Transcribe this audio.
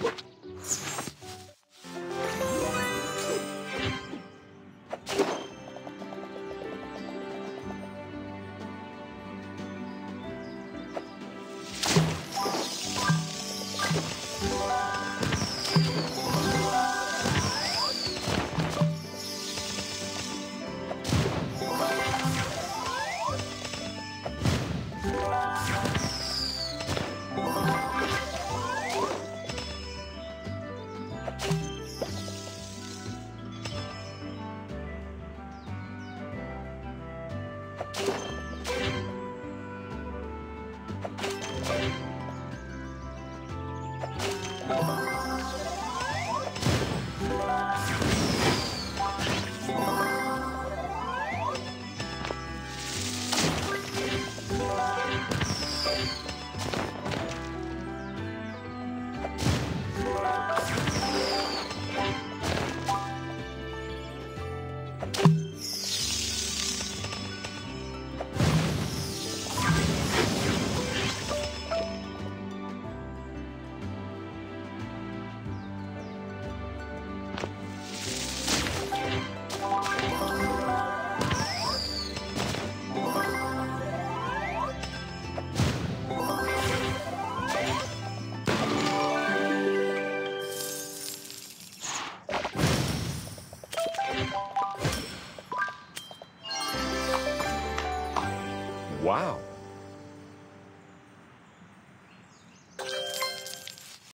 Let's go. Wow.